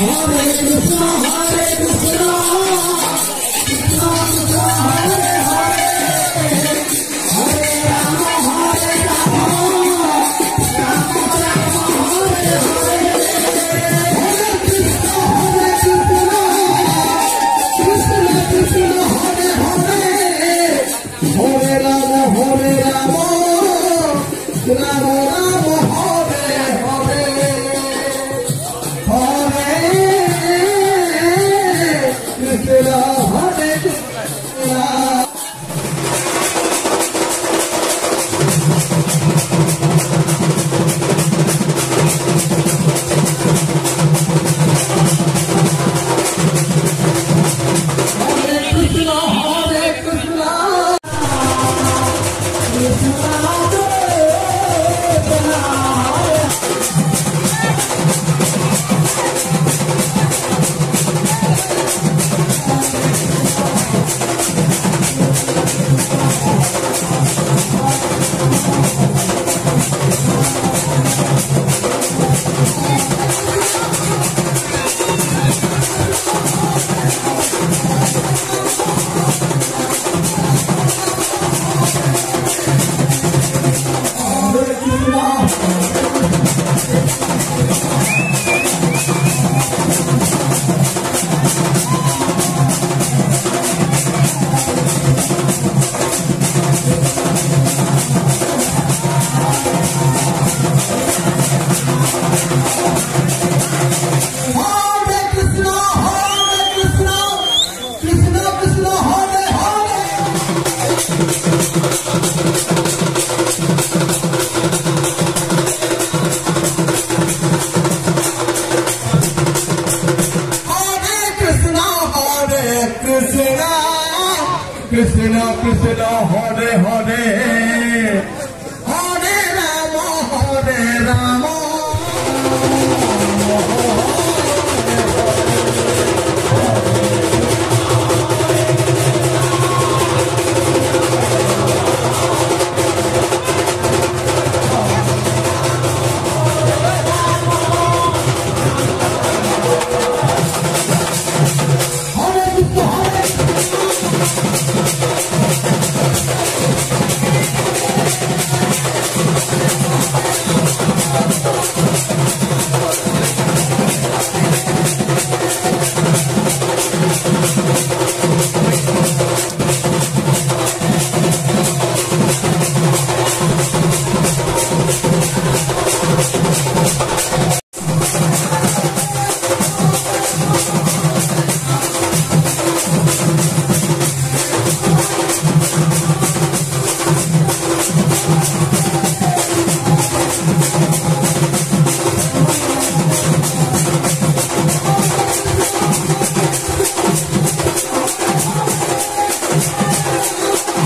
Amen. Amen. Amen. سنا کسنا ہانے ہانے